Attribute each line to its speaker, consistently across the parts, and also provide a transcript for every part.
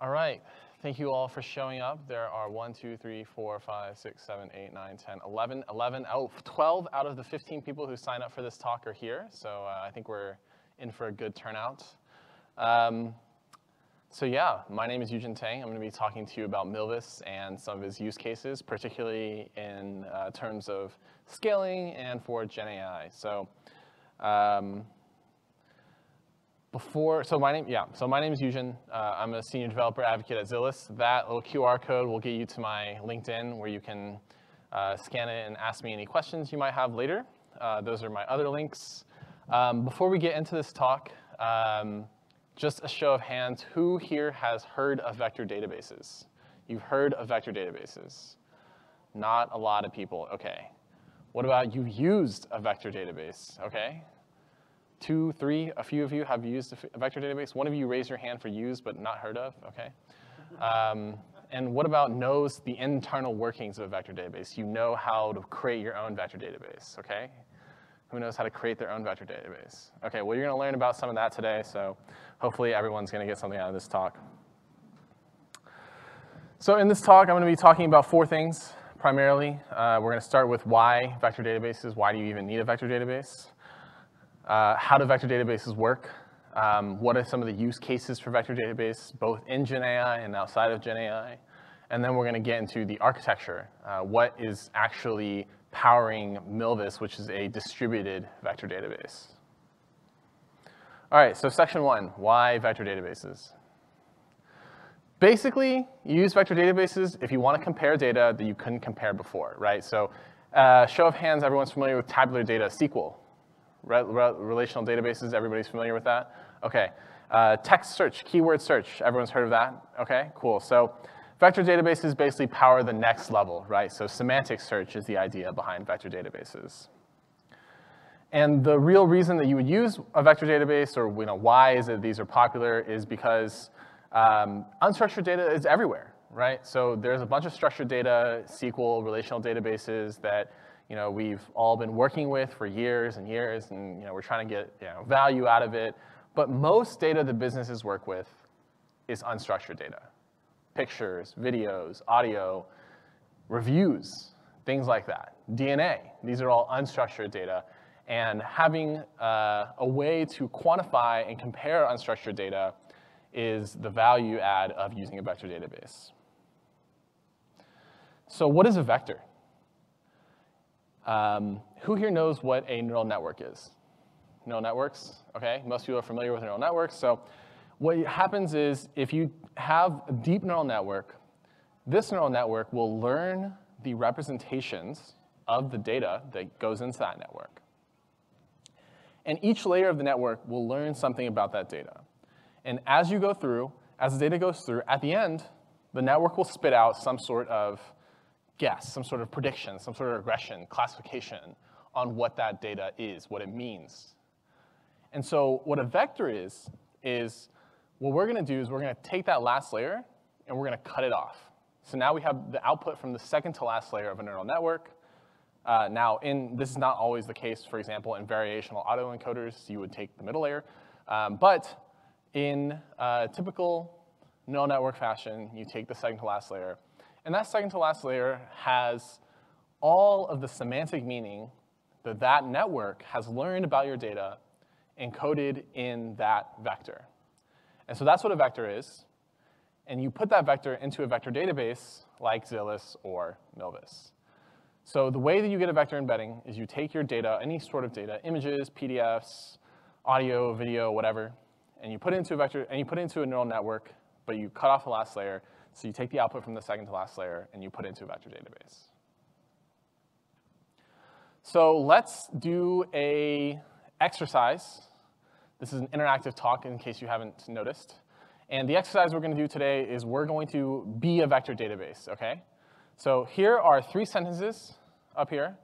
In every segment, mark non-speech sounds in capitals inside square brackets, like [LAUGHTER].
Speaker 1: All right. Thank you all for showing up. There are 1, 2, 3, 4, 5, 6, 7, 8, 9, 10, 11, 11 out, 12 out of the 15 people who sign up for this talk are here. So uh, I think we're in for a good turnout. Um, so yeah, my name is Yujian Tang. I'm going to be talking to you about Milvus and some of his use cases, particularly in uh, terms of scaling and for GenAI. So um, before, so my name, yeah, so my name is Yujian. Uh, I'm a senior developer advocate at Zilliz. That little QR code will get you to my LinkedIn where you can uh, scan it and ask me any questions you might have later. Uh, those are my other links. Um, before we get into this talk, um, just a show of hands, who here has heard of vector databases? You've heard of vector databases. Not a lot of people, okay. What about you've used a vector database, okay? Two, three, a few of you have used a vector database. One of you raised your hand for use but not heard of, okay? [LAUGHS] Um, and what about knows the internal workings of a vector database? You know how to create your own vector database, okay? Who knows how to create their own vector database? Okay, well, you're gonna learn about some of that today, so hopefully everyone's gonna get something out of this talk. So in this talk, I'm gonna be talking about four things primarily. Uh, we're gonna start with why vector databases, why do you even need a vector database? Uh, how do vector databases work? Um, what are some of the use cases for vector database, both in GenAI and outside of GenAI? And then we're going to get into the architecture. Uh, what is actually powering Milvus, which is a distributed vector database? All right, so section one, why vector databases? Basically, you use vector databases if you want to compare data that you couldn't compare before, right? So uh, show of hands, everyone's familiar with tabular data, SQL, Re re relational databases, everybody's familiar with that? Okay. Uh, text search, keyword search, everyone's heard of that? Okay, cool. So vector databases basically power the next level, right? So semantic search is the idea behind vector databases. And the real reason that you would use a vector database, or you know, why is it these are popular, is because um, unstructured data is everywhere, right? So there's a bunch of structured data, SQL, relational databases that you know, we've all been working with for years and years, and you know, we're trying to get you know, value out of it. But most data that businesses work with is unstructured data. Pictures, videos, audio, reviews, things like that. DNA, these are all unstructured data. And having uh, a way to quantify and compare unstructured data is the value add of using a vector database. So what is a vector? Um, who here knows what a neural network is? Neural networks, okay? Most people are familiar with neural networks. So what happens is if you have a deep neural network, this neural network will learn the representations of the data that goes into that network. And each layer of the network will learn something about that data. And as you go through, as the data goes through, at the end, the network will spit out some sort of guess, some sort of prediction, some sort of regression, classification on what that data is, what it means. And so what a vector is, is what we're gonna do is we're gonna take that last layer and we're gonna cut it off. So now we have the output from the second to last layer of a neural network. Uh, now, in, this is not always the case, for example, in variational autoencoders, you would take the middle layer. Um, but in uh, typical neural network fashion, you take the second to last layer and that second to last layer has all of the semantic meaning that that network has learned about your data encoded in that vector. And so that's what a vector is. And you put that vector into a vector database like Zilliz or Milvus. So the way that you get a vector embedding is you take your data, any sort of data, images, PDFs, audio, video, whatever, and you put it into a vector, and you put it into a neural network, but you cut off the last layer, so you take the output from the second to last layer and you put it into a vector database. So let's do a exercise. This is an interactive talk in case you haven't noticed. And the exercise we're going to do today is we're going to be a vector database, okay? So here are three sentences up here.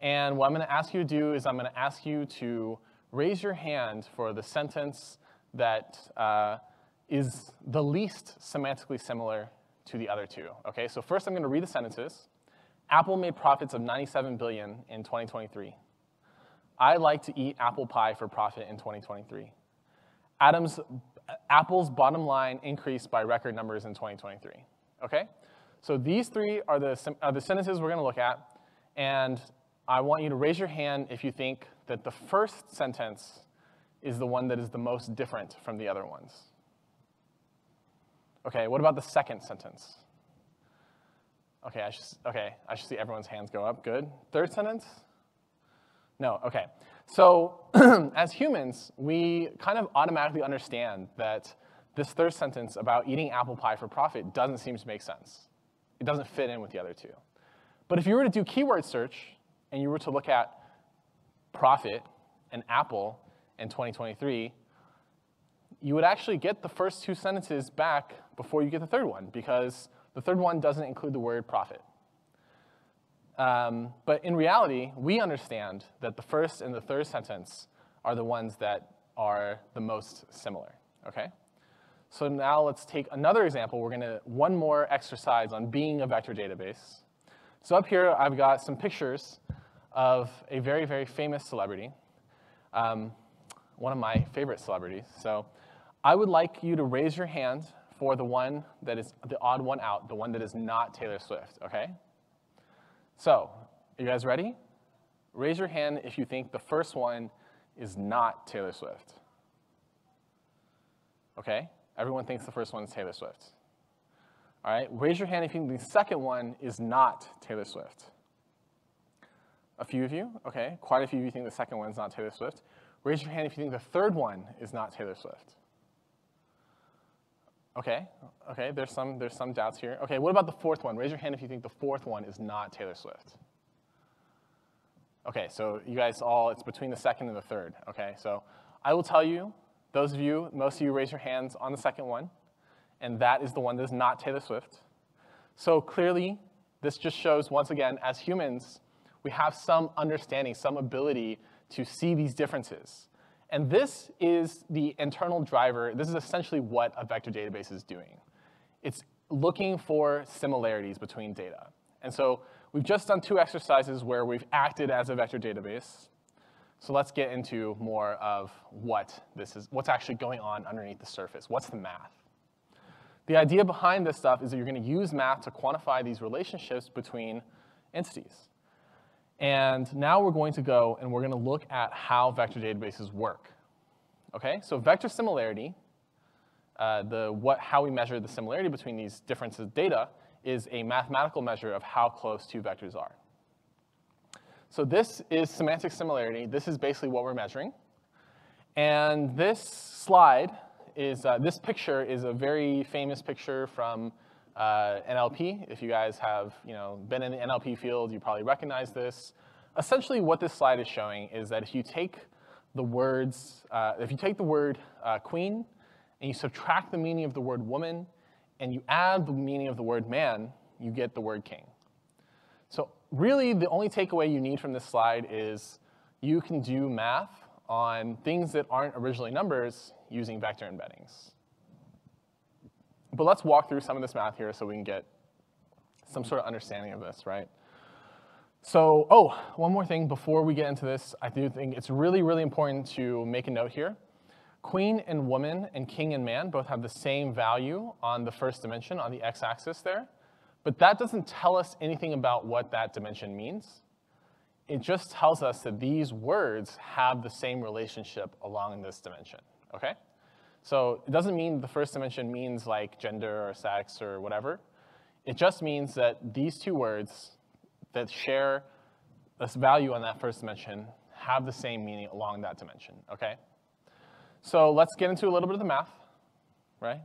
Speaker 1: And what I'm going to ask you to do is I'm going to ask you to raise your hand for the sentence that uh, is the least semantically similar to the other two. Okay, so first I'm going to read the sentences. Apple made profits of 97 billion in 2023. I like to eat apple pie for profit in 2023. Adam's, Apple's bottom line increased by record numbers in 2023. Okay? So these three are the, are the sentences we're going to look at, and I want you to raise your hand if you think that the first sentence is the one that is the most different from the other ones. Okay, what about the second sentence? Okay, I should, okay, I should see everyone's hands go up. Good. Third sentence? No, okay. So [CLEARS THROAT] as humans, we kind of automatically understand that this third sentence about eating apple pie for profit doesn't seem to make sense. It doesn't fit in with the other two. But if you were to do keyword search and you were to look at profit and apple in 2023, you would actually get the first two sentences back before you get the third one because the third one doesn't include the word profit. Um, but in reality, we understand that the first and the third sentence are the ones that are the most similar, okay? So now let's take another example. We're gonna, one more exercise on being a vector database. So up here, I've got some pictures of a very, very famous celebrity, um, one of my favorite celebrities. So I would like you to raise your hand for the one that is the odd one out, the one that is not Taylor Swift, okay? So, you guys ready? Raise your hand if you think the first one is not Taylor Swift. Okay? Everyone thinks the first one is Taylor Swift. All right, raise your hand if you think the second one is not Taylor Swift. A few of you, okay, quite a few of you think the second one is not Taylor Swift. Raise your hand if you think the third one is not Taylor Swift. Okay, okay, there's some, there's some doubts here. Okay, what about the fourth one? Raise your hand if you think the fourth one is not Taylor Swift. Okay, so you guys all, it's between the second and the third. Okay, so I will tell you, those of you, most of you raise your hands on the second one, and that is the one that is not Taylor Swift. So clearly, this just shows, once again, as humans, we have some understanding, some ability to see these differences. And this is the internal driver. This is essentially what a vector database is doing. It's looking for similarities between data. And so we've just done two exercises where we've acted as a vector database. So let's get into more of what this is, what's actually going on underneath the surface. What's the math? The idea behind this stuff is that you're going to use math to quantify these relationships between entities. And now we're going to go and we're going to look at how vector databases work. Okay, so vector similarity, uh, the what, how we measure the similarity between these differences of data is a mathematical measure of how close two vectors are. So this is semantic similarity. This is basically what we're measuring. And this slide is, uh, this picture is a very famous picture from uh, NLP. If you guys have you know, been in the NLP field, you probably recognize this. Essentially what this slide is showing is that if you take the words, uh, if you take the word uh, queen and you subtract the meaning of the word woman and you add the meaning of the word man, you get the word king. So really the only takeaway you need from this slide is you can do math on things that aren't originally numbers using vector embeddings. But let's walk through some of this math here so we can get some sort of understanding of this, right? So, oh, one more thing before we get into this, I do think it's really, really important to make a note here. Queen and woman and king and man both have the same value on the first dimension, on the x-axis there. But that doesn't tell us anything about what that dimension means. It just tells us that these words have the same relationship along this dimension, okay? So it doesn't mean the first dimension means like gender or sex or whatever. It just means that these two words that share this value on that first dimension have the same meaning along that dimension, okay? So let's get into a little bit of the math, right?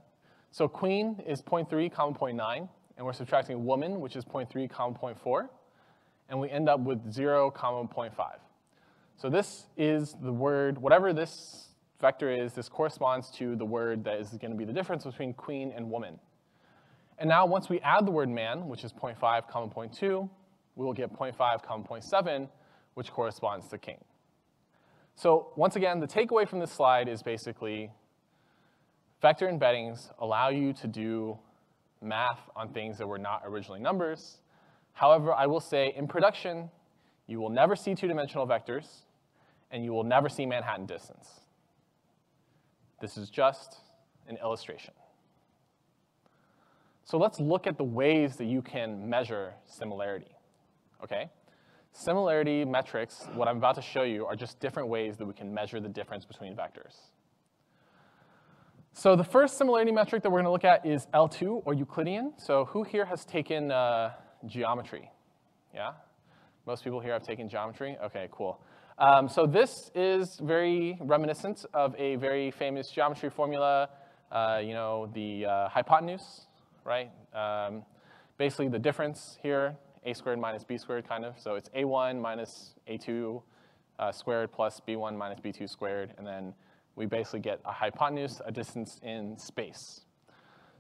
Speaker 1: So queen is 0.3 comma 0.9, and we're subtracting woman, which is 0.3 comma 0.4, and we end up with 0 comma 0.5. So this is the word, whatever this vector is, this corresponds to the word that is going to be the difference between queen and woman. And now once we add the word man, which is 0.5 comma 0.2, we will get 0.5 comma 0.7, which corresponds to king. So once again, the takeaway from this slide is basically vector embeddings allow you to do math on things that were not originally numbers. However, I will say in production, you will never see two-dimensional vectors, and you will never see Manhattan distance. This is just an illustration. So let's look at the ways that you can measure similarity, okay? Similarity metrics, what I'm about to show you, are just different ways that we can measure the difference between vectors. So the first similarity metric that we're gonna look at is L2, or Euclidean. So who here has taken uh, geometry? Yeah? Most people here have taken geometry? Okay, cool. Um, so this is very reminiscent of a very famous geometry formula, uh, you know, the uh, hypotenuse, right? Um, basically the difference here, a squared minus b squared kind of. So it's a1 minus a2 uh, squared plus b1 minus b2 squared, and then we basically get a hypotenuse, a distance in space.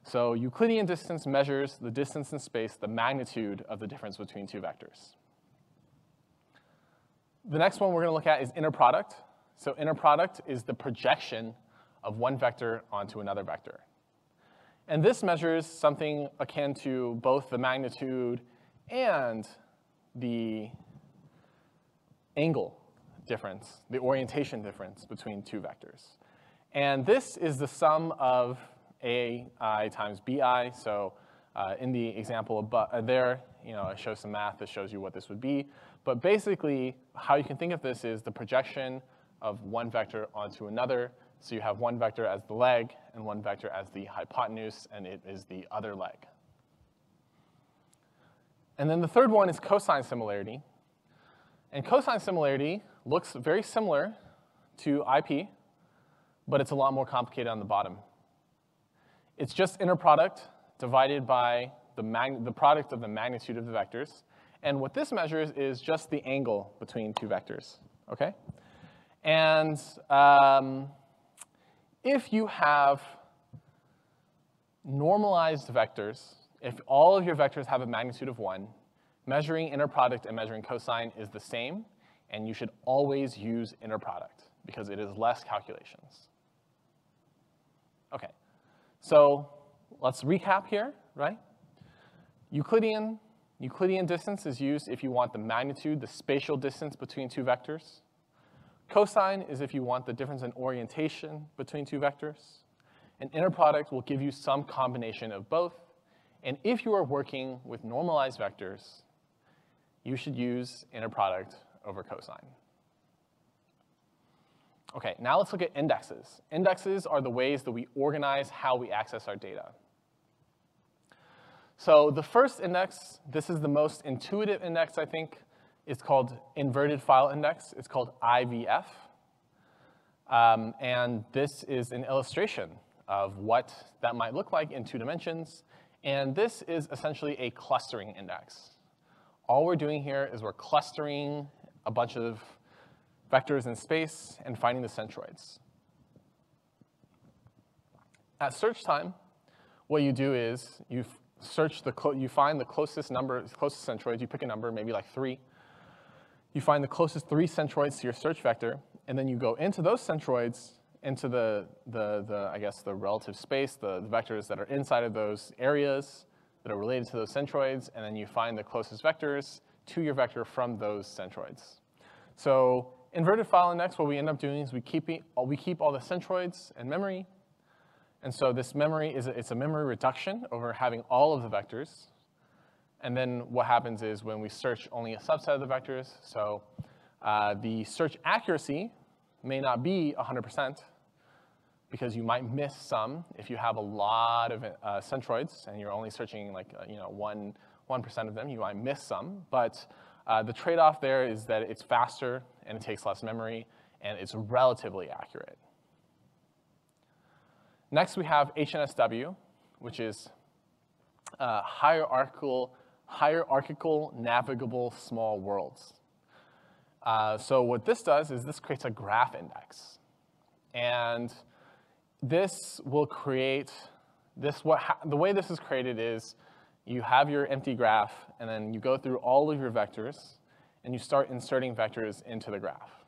Speaker 1: So Euclidean distance measures the distance in space, the magnitude of the difference between two vectors. The next one we're gonna look at is inner product. So inner product is the projection of one vector onto another vector. And this measures something akin to both the magnitude and the angle difference, the orientation difference between two vectors. And this is the sum of ai times bi. So uh, in the example above, uh, there, you know, I show some math that shows you what this would be. But basically, how you can think of this is the projection of one vector onto another so you have one vector as the leg and one vector as the hypotenuse, and it is the other leg. And then the third one is cosine similarity. And cosine similarity looks very similar to IP, but it's a lot more complicated on the bottom. It's just inner product divided by the, the product of the magnitude of the vectors. And what this measures is just the angle between two vectors, okay? And um, if you have normalized vectors, if all of your vectors have a magnitude of 1, measuring inner product and measuring cosine is the same, and you should always use inner product because it is less calculations. Okay, so let's recap here, right? Euclidean, Euclidean distance is used if you want the magnitude, the spatial distance between two vectors. Cosine is if you want the difference in orientation between two vectors. An inner product will give you some combination of both. And if you are working with normalized vectors, you should use inner product over cosine. Okay, now let's look at indexes. Indexes are the ways that we organize how we access our data. So the first index, this is the most intuitive index, I think, it's called inverted file index. It's called IVF. Um, and this is an illustration of what that might look like in two dimensions. And this is essentially a clustering index. All we're doing here is we're clustering a bunch of vectors in space and finding the centroids. At search time, what you do is you search the you find the closest number, closest centroids. You pick a number, maybe like three, you find the closest three centroids to your search vector, and then you go into those centroids, into the, the, the I guess, the relative space, the, the vectors that are inside of those areas that are related to those centroids, and then you find the closest vectors to your vector from those centroids. So inverted file index, what we end up doing is we keep, we keep all the centroids in memory, and so this memory is a, it's a memory reduction over having all of the vectors. And then what happens is when we search only a subset of the vectors, so uh, the search accuracy may not be 100% because you might miss some if you have a lot of uh, centroids and you're only searching like uh, you know one one percent of them. You might miss some, but uh, the trade-off there is that it's faster and it takes less memory and it's relatively accurate. Next, we have HNSW, which is uh, hierarchical hierarchical navigable small worlds. Uh, so what this does is this creates a graph index. And this will create, this what the way this is created is you have your empty graph, and then you go through all of your vectors, and you start inserting vectors into the graph.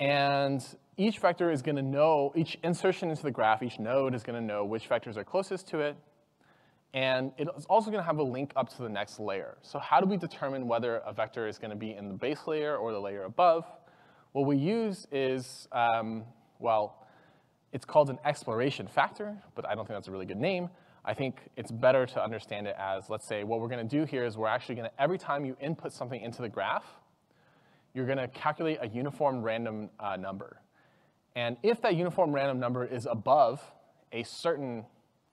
Speaker 1: And each vector is going to know, each insertion into the graph, each node is going to know which vectors are closest to it, and it's also going to have a link up to the next layer. So how do we determine whether a vector is going to be in the base layer or the layer above? What we use is, um, well, it's called an exploration factor, but I don't think that's a really good name. I think it's better to understand it as, let's say, what we're gonna do here is we're actually gonna, every time you input something into the graph, you're gonna calculate a uniform random uh, number. And if that uniform random number is above a certain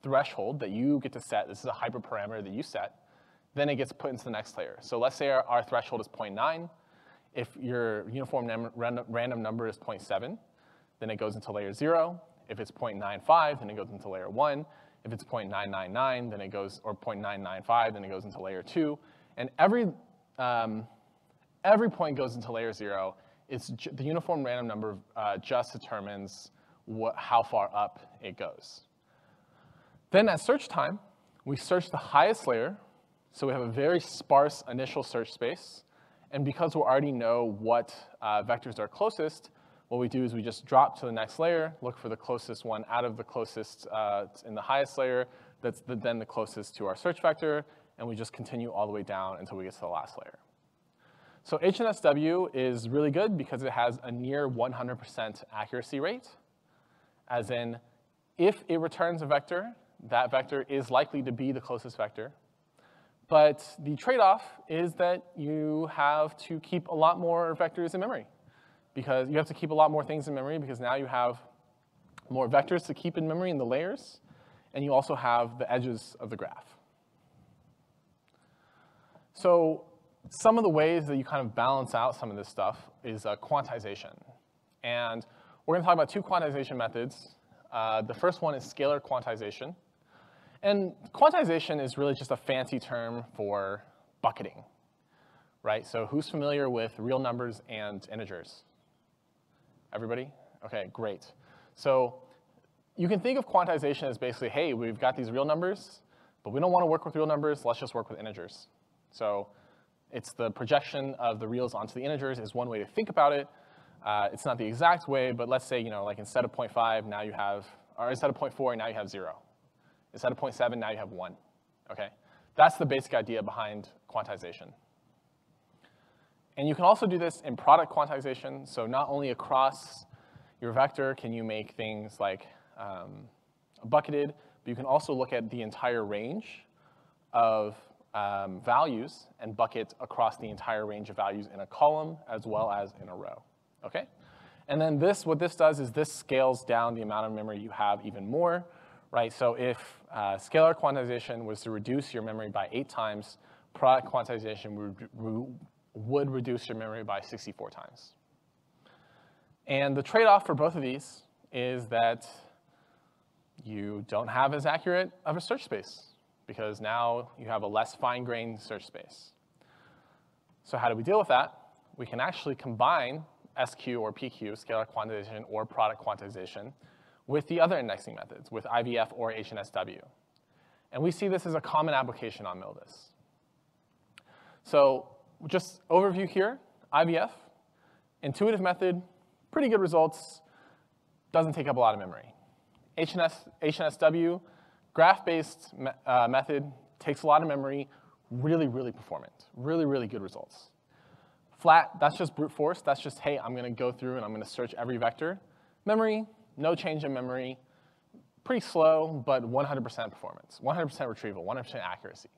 Speaker 1: threshold that you get to set, this is a hyperparameter that you set, then it gets put into the next layer. So let's say our, our threshold is 0.9. If your uniform random, random number is 0.7, then it goes into layer zero. If it's 0.95, then it goes into layer one. If it's 0.999, then it goes, or 0.995, then it goes into layer two. And every, um, every point goes into layer zero. It's the uniform random number uh, just determines what, how far up it goes. Then at search time, we search the highest layer. So we have a very sparse initial search space. And because we already know what uh, vectors are closest, what we do is we just drop to the next layer, look for the closest one out of the closest uh, in the highest layer, that's the, then the closest to our search vector, and we just continue all the way down until we get to the last layer. So HNSW is really good because it has a near 100% accuracy rate, as in if it returns a vector, that vector is likely to be the closest vector. But the trade-off is that you have to keep a lot more vectors in memory because you have to keep a lot more things in memory because now you have more vectors to keep in memory in the layers, and you also have the edges of the graph. So some of the ways that you kind of balance out some of this stuff is uh, quantization. And we're gonna talk about two quantization methods. Uh, the first one is scalar quantization. And quantization is really just a fancy term for bucketing, right? So who's familiar with real numbers and integers? Everybody? Okay, great. So you can think of quantization as basically, hey, we've got these real numbers, but we don't want to work with real numbers, let's just work with integers. So it's the projection of the reals onto the integers is one way to think about it. Uh, it's not the exact way, but let's say, you know, like instead of 0.5, now you have, or instead of 0.4, now you have zero. Instead of 0.7, now you have one, okay? That's the basic idea behind quantization. And you can also do this in product quantization. So not only across your vector can you make things like um, bucketed, but you can also look at the entire range of um, values and bucket across the entire range of values in a column as well as in a row, okay? And then this, what this does is this scales down the amount of memory you have even more, right? So if uh, scalar quantization was to reduce your memory by eight times, product quantization would, would reduce your memory by 64 times. And the trade-off for both of these is that you don't have as accurate of a search space because now you have a less fine-grained search space. So how do we deal with that? We can actually combine SQ or PQ, scalar quantization or product quantization, with the other indexing methods, with IVF or HNSW. And we see this as a common application on Milvus. So just overview here, IVF, intuitive method, pretty good results, doesn't take up a lot of memory. HNS, HNSW, graph-based me uh, method, takes a lot of memory, really, really performant, really, really good results. Flat, that's just brute force. That's just, hey, I'm gonna go through and I'm gonna search every vector. Memory, no change in memory. Pretty slow, but 100% performance, 100% retrieval, 100% accuracy.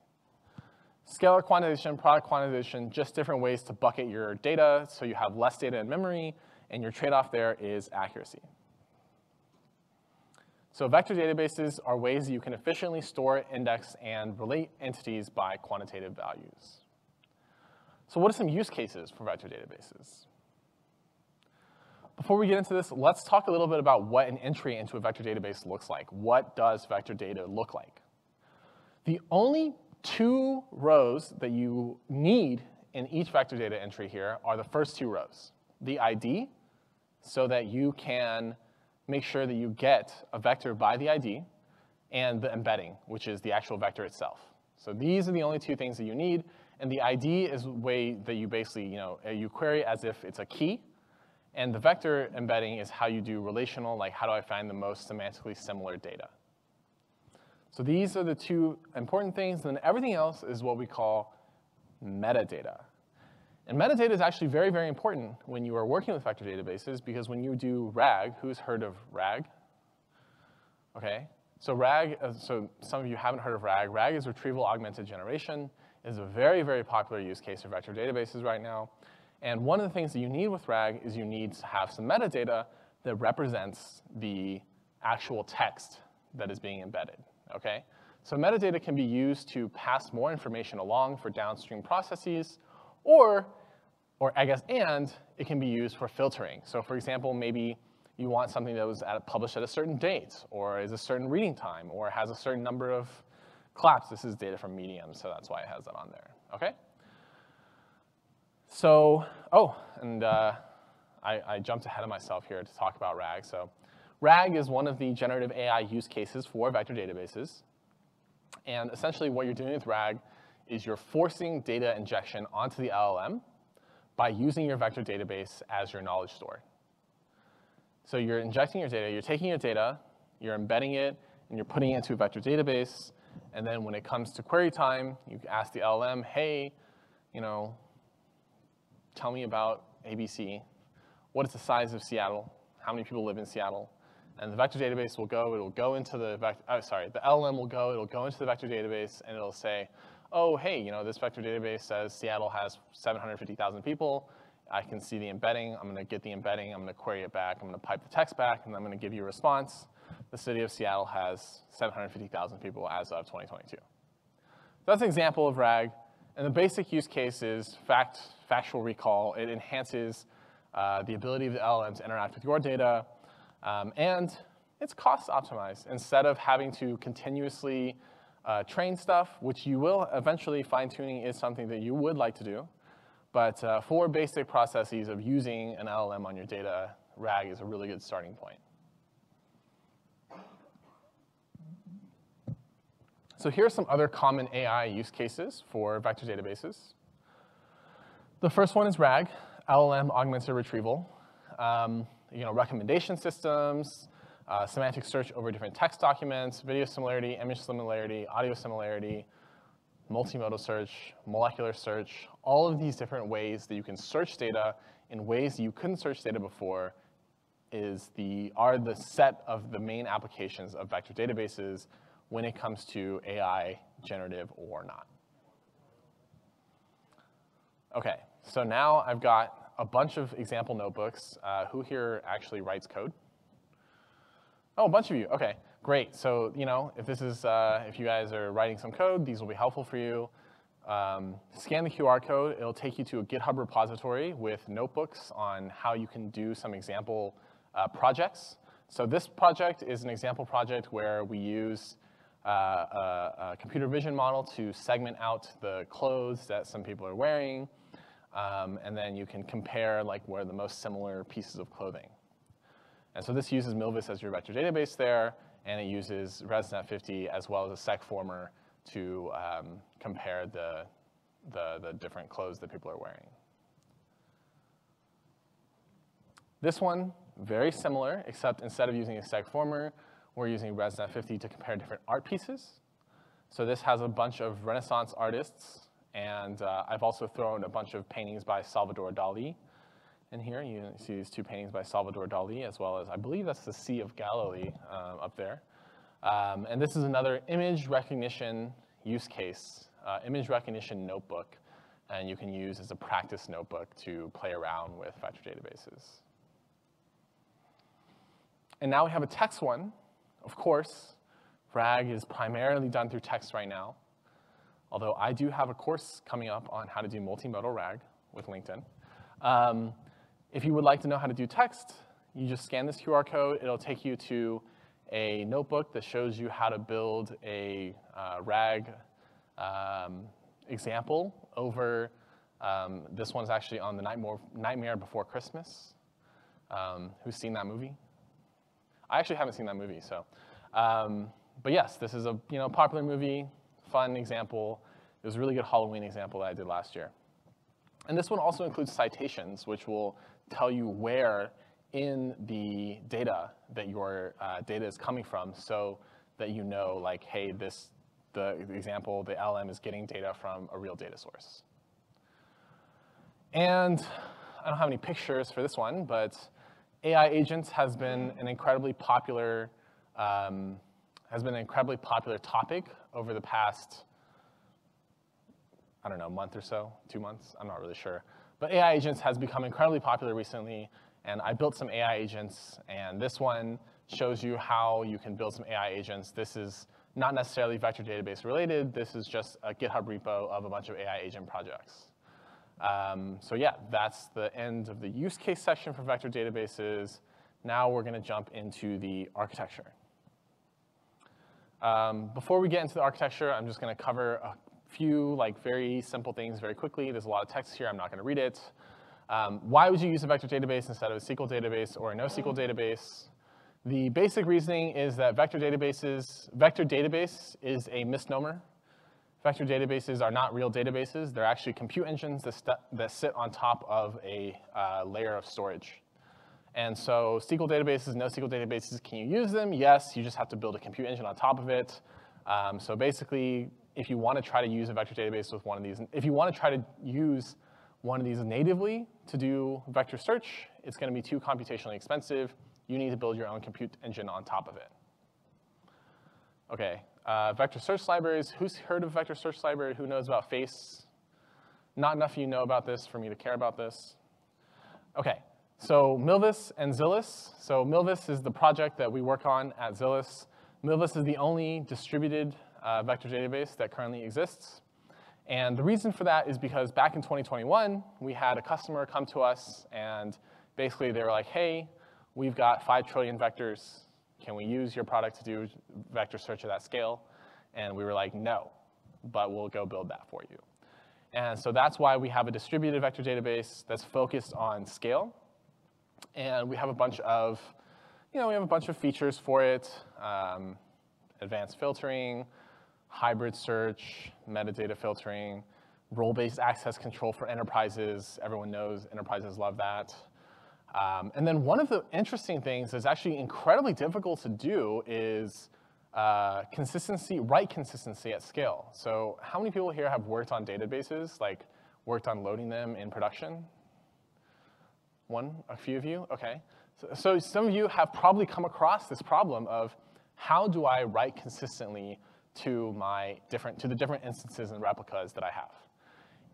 Speaker 1: Scalar quantization, product quantization, just different ways to bucket your data so you have less data in memory, and your trade-off there is accuracy. So vector databases are ways that you can efficiently store, index, and relate entities by quantitative values. So what are some use cases for vector databases? Before we get into this, let's talk a little bit about what an entry into a vector database looks like. What does vector data look like? The only two rows that you need in each vector data entry here are the first two rows. The ID, so that you can make sure that you get a vector by the ID, and the embedding, which is the actual vector itself. So these are the only two things that you need, and the ID is the way that you basically, you know, uh, you query as if it's a key, and the vector embedding is how you do relational, like how do I find the most semantically similar data. So these are the two important things, and then everything else is what we call metadata. And metadata is actually very, very important when you are working with vector databases because when you do RAG, who's heard of RAG? Okay, so RAG, uh, so some of you haven't heard of RAG. RAG is retrieval augmented generation. It is a very, very popular use case for vector databases right now. And one of the things that you need with RAG is you need to have some metadata that represents the actual text that is being embedded, okay? So metadata can be used to pass more information along for downstream processes, or, or I guess, and it can be used for filtering. So for example, maybe you want something that was at, published at a certain date, or is a certain reading time, or has a certain number of claps. This is data from Medium, so that's why it has that on there, okay? So, oh, and uh, I, I, jumped ahead of myself here to talk about RAG. So RAG is one of the generative AI use cases for vector databases. And essentially what you're doing with RAG is you're forcing data injection onto the LLM by using your vector database as your knowledge store. So you're injecting your data, you're taking your data, you're embedding it, and you're putting it into a vector database. And then when it comes to query time, you ask the LLM, hey, you know, tell me about ABC. What is the size of Seattle? How many people live in Seattle? And the vector database will go, it'll go into the, vector, oh, uh, sorry, the LLM will go, it'll go into the vector database and it'll say, oh, hey, you know, this vector database says Seattle has 750,000 people. I can see the embedding. I'm going to get the embedding. I'm going to query it back. I'm going to pipe the text back, and I'm going to give you a response. The city of Seattle has 750,000 people as of 2022. So that's an example of RAG. And the basic use case is fact, factual recall. It enhances uh, the ability of the LLM to interact with your data. Um, and it's cost optimized. Instead of having to continuously uh, train stuff, which you will eventually, fine tuning is something that you would like to do. But uh, for basic processes of using an LLM on your data, RAG is a really good starting point. So here are some other common AI use cases for vector databases. The first one is RAG, LLM augmented retrieval. Um, you know, recommendation systems, uh, semantic search over different text documents, video similarity, image similarity, audio similarity, multimodal search, molecular search, all of these different ways that you can search data in ways you couldn't search data before is the, are the set of the main applications of vector databases when it comes to AI, generative or not. Okay, so now I've got a bunch of example notebooks. Uh, who here actually writes code? Oh, a bunch of you, okay. Great, so you know, if this is, uh, if you guys are writing some code, these will be helpful for you. Um, scan the QR code, it'll take you to a GitHub repository with notebooks on how you can do some example uh, projects. So this project is an example project where we use uh, a, a, computer vision model to segment out the clothes that some people are wearing, um, and then you can compare like where the most similar pieces of clothing. And so this uses Milvus as your vector database there, and it uses ResNet50 as well as a SegFormer to um, compare the, the, the different clothes that people are wearing. This one, very similar, except instead of using a SegFormer, we're using ResNet50 to compare different art pieces. So this has a bunch of Renaissance artists, and uh, I've also thrown a bunch of paintings by Salvador Dali in here. You see these two paintings by Salvador Dali, as well as, I believe that's the Sea of Galilee um, up there. Um, and this is another image recognition use case, uh, image recognition notebook, and you can use as a practice notebook to play around with vector databases. And now we have a text one. Of course, RAG is primarily done through text right now, although I do have a course coming up on how to do multimodal RAG with LinkedIn. Um, if you would like to know how to do text, you just scan this QR code. It'll take you to a notebook that shows you how to build a uh, RAG um, example over, um, this one's actually on the Nightmare Before Christmas. Um, who's seen that movie? I actually haven't seen that movie, so. Um, but yes, this is a you know popular movie, fun example. It was a really good Halloween example that I did last year. And this one also includes citations, which will tell you where in the data that your uh, data is coming from so that you know like, hey, this, the, example, the LM is getting data from a real data source. And I don't have any pictures for this one, but AI agents has been an incredibly popular um, has been an incredibly popular topic over the past, I don't know, month or so, two months, I'm not really sure. But AI agents has become incredibly popular recently, and I built some AI agents, and this one shows you how you can build some AI agents. This is not necessarily vector database related, this is just a GitHub repo of a bunch of AI agent projects. Um, so yeah, that's the end of the use case section for vector databases. Now we're gonna jump into the architecture. Um, before we get into the architecture, I'm just gonna cover a few like very simple things very quickly. There's a lot of text here, I'm not gonna read it. Um, why would you use a vector database instead of a SQL database or a NoSQL database? The basic reasoning is that vector databases, vector database is a misnomer. Vector databases are not real databases. They're actually compute engines that, that sit on top of a uh, layer of storage. And so SQL databases, NoSQL databases, can you use them? Yes, you just have to build a compute engine on top of it. Um, so basically, if you want to try to use a vector database with one of these, if you want to try to use one of these natively to do vector search, it's going to be too computationally expensive. You need to build your own compute engine on top of it. Okay, uh, vector search libraries. Who's heard of vector search library? Who knows about Faiss? Not enough of you know about this for me to care about this. Okay, so Milvus and Zilliz. So Milvus is the project that we work on at Zilliz. Milvus is the only distributed uh, vector database that currently exists. And the reason for that is because back in 2021, we had a customer come to us and basically they were like, hey, we've got five trillion vectors. Can we use your product to do vector search at that scale? And we were like, no, but we'll go build that for you. And so that's why we have a distributed vector database that's focused on scale and we have a bunch of, you know, we have a bunch of features for it. Um, advanced filtering, hybrid search, metadata filtering, role-based access control for enterprises. Everyone knows enterprises love that. Um, and then one of the interesting things that's actually incredibly difficult to do is uh, consistency, write consistency at scale. So how many people here have worked on databases, like worked on loading them in production? One, a few of you, okay. So, so some of you have probably come across this problem of how do I write consistently to my different, to the different instances and replicas that I have.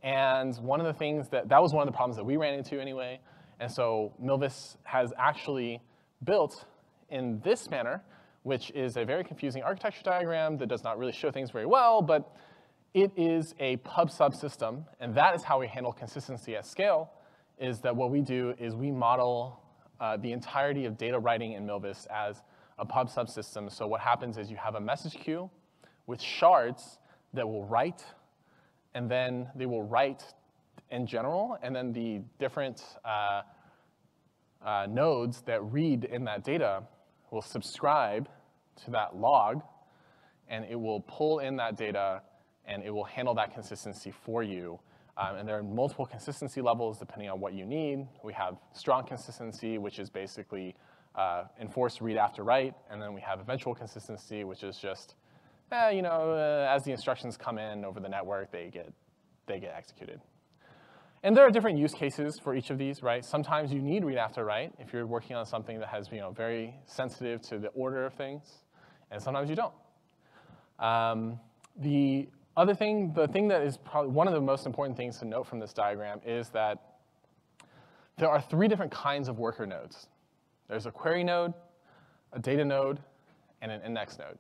Speaker 1: And one of the things that, that was one of the problems that we ran into anyway. And so Milvus has actually built in this manner, which is a very confusing architecture diagram that does not really show things very well, but it is a pub sub system, and that is how we handle consistency at scale is that what we do is we model uh, the entirety of data writing in Milvus as a pub subsystem. So what happens is you have a message queue with shards that will write, and then they will write in general, and then the different uh, uh, nodes that read in that data will subscribe to that log, and it will pull in that data, and it will handle that consistency for you um, and there are multiple consistency levels depending on what you need. We have strong consistency, which is basically uh, enforced read after write. And then we have eventual consistency, which is just, eh, you know, uh, as the instructions come in over the network, they get, they get executed. And there are different use cases for each of these, right? Sometimes you need read after write if you're working on something that has, you know, very sensitive to the order of things, and sometimes you don't. Um, the other thing, the thing that is probably one of the most important things to note from this diagram is that there are three different kinds of worker nodes. There's a query node, a data node, and an index node.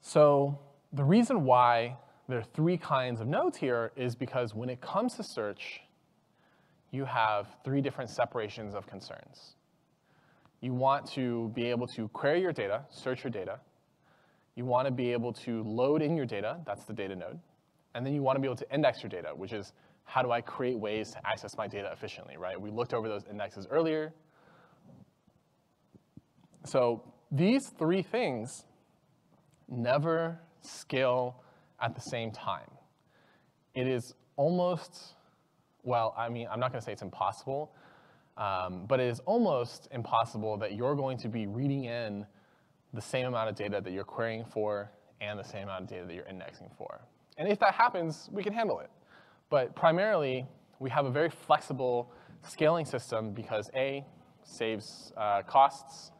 Speaker 1: So the reason why there are three kinds of nodes here is because when it comes to search, you have three different separations of concerns. You want to be able to query your data, search your data. You want to be able to load in your data, that's the data node. And then you want to be able to index your data, which is how do I create ways to access my data efficiently, right? We looked over those indexes earlier. So these three things never scale at the same time. It is almost, well, I mean, I'm not going to say it's impossible, um, but it is almost impossible that you're going to be reading in the same amount of data that you're querying for and the same amount of data that you're indexing for. And if that happens, we can handle it. But primarily, we have a very flexible scaling system because A, saves uh, costs,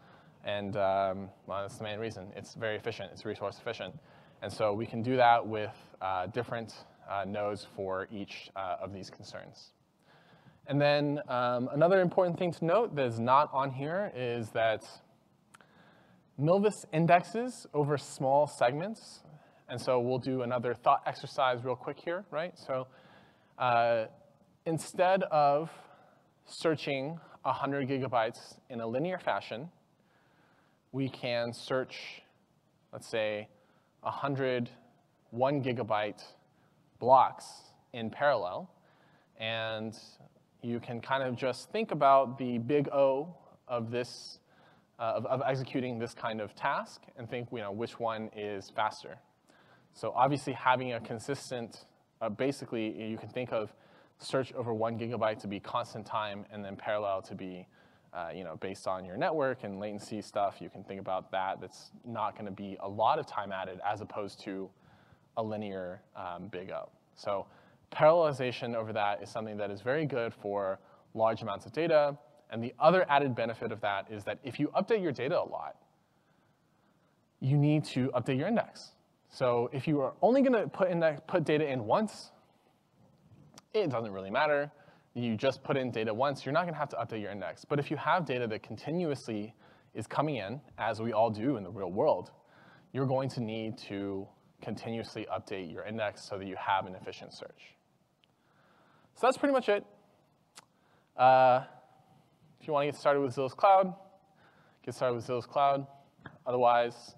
Speaker 1: And um, well, that's the main reason. It's very efficient, it's resource efficient. And so we can do that with uh, different uh, nodes for each uh, of these concerns. And then um, another important thing to note that is not on here is that Milvus indexes over small segments. And so we'll do another thought exercise real quick here, right? So uh, instead of searching 100 gigabytes in a linear fashion, we can search, let's say, 100 one gigabyte blocks in parallel. And you can kind of just think about the big O of this, uh, of, of, executing this kind of task and think, you know, which one is faster. So obviously having a consistent, uh, basically you can think of search over one gigabyte to be constant time and then parallel to be uh, you know, based on your network and latency stuff, you can think about that. That's not going to be a lot of time added as opposed to a linear um, big O. So parallelization over that is something that is very good for large amounts of data. And the other added benefit of that is that if you update your data a lot, you need to update your index. So if you are only going to put, put data in once, it doesn't really matter you just put in data once, you're not going to have to update your index. But if you have data that continuously is coming in, as we all do in the real world, you're going to need to continuously update your index so that you have an efficient search. So that's pretty much it. Uh, if you want to get started with Zilliz Cloud, get started with Zilliz Cloud. Otherwise,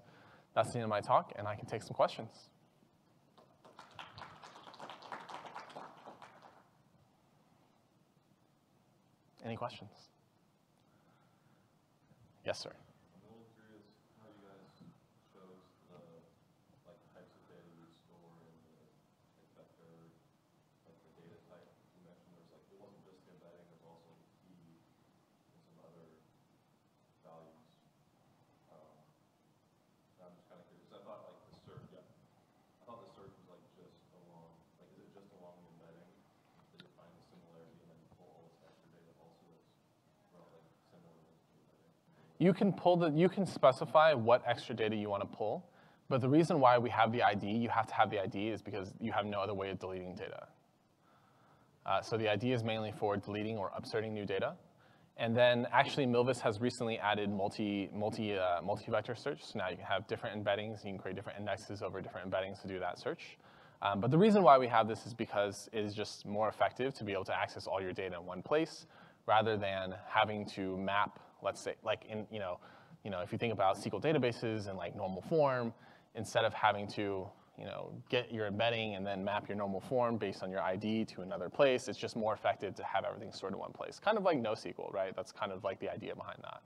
Speaker 1: that's the end of my talk, and I can take some questions. Any questions? Yes, sir. You can pull the, you can specify what extra data you want to pull, but the reason why we have the ID, you have to have the ID, is because you have no other way of deleting data. Uh, so the ID is mainly for deleting or upserting new data. And then actually Milvus has recently added multi, multi, uh, multi-vector search. So now you can have different embeddings. You can create different indexes over different embeddings to do that search. Um, but the reason why we have this is because it is just more effective to be able to access all your data in one place rather than having to map let's say, like in, you know, you know, if you think about SQL databases in like normal form, instead of having to, you know, get your embedding and then map your normal form based on your ID to another place, it's just more effective to have everything stored in one place. Kind of like NoSQL, right? That's kind of like the idea behind that.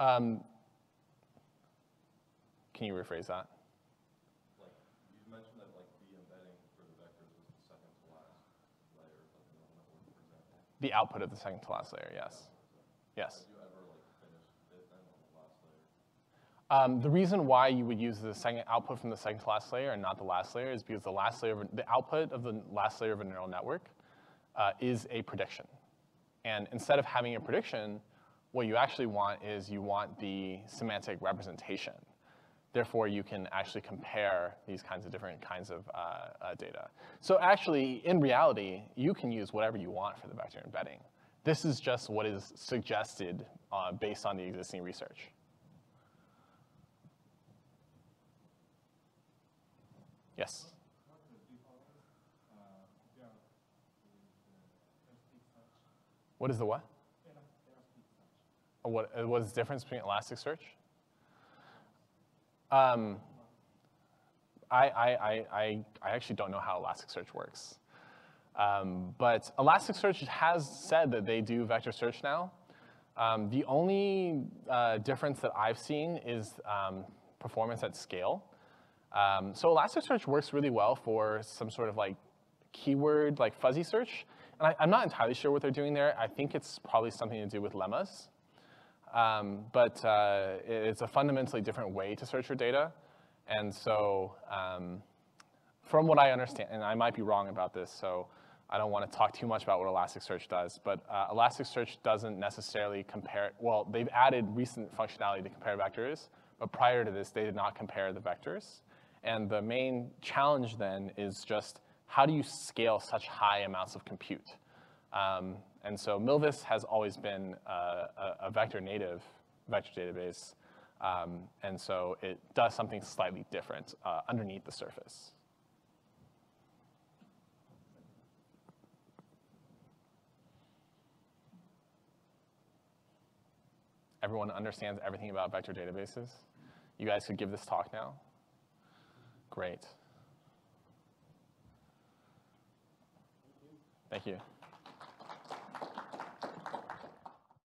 Speaker 1: Um, can you rephrase that?
Speaker 2: Like, you mentioned that like the embedding for the vectors was the second to last layer of the neural network, for example.
Speaker 1: The output of the second to last layer, yes. Yes.
Speaker 2: Have you ever like finished it then on the?
Speaker 1: Um, the reason why you would use the second output from the second to last layer and not the last layer is because the last layer, of, the output of the last layer of a neural network uh, is a prediction. And instead of having a prediction, what you actually want is you want the semantic representation. Therefore, you can actually compare these kinds of different kinds of uh, uh, data. So actually, in reality, you can use whatever you want for the vector embedding. This is just what is suggested uh, based on the existing research. Yes? What is the what? What, what is the difference between Elasticsearch? Um, I, I, I, I actually don't know how Elasticsearch works. Um, but Elasticsearch has said that they do vector search now. Um, the only uh, difference that I've seen is um, performance at scale. Um, so Elasticsearch works really well for some sort of like keyword, like fuzzy search. And I, am not entirely sure what they're doing there. I think it's probably something to do with lemmas. Um, but uh, it's a fundamentally different way to search your data. And so um, from what I understand, and I might be wrong about this, so I don't want to talk too much about what Elasticsearch does, but uh, Elasticsearch doesn't necessarily compare, well, they've added recent functionality to compare vectors, but prior to this, they did not compare the vectors. And the main challenge then is just how do you scale such high amounts of compute? Um, and so Milvus has always been uh, a, a, vector native vector database. Um, and so it does something slightly different uh, underneath the surface. Everyone understands everything about vector databases? You guys could give this talk now? Great. Thank you.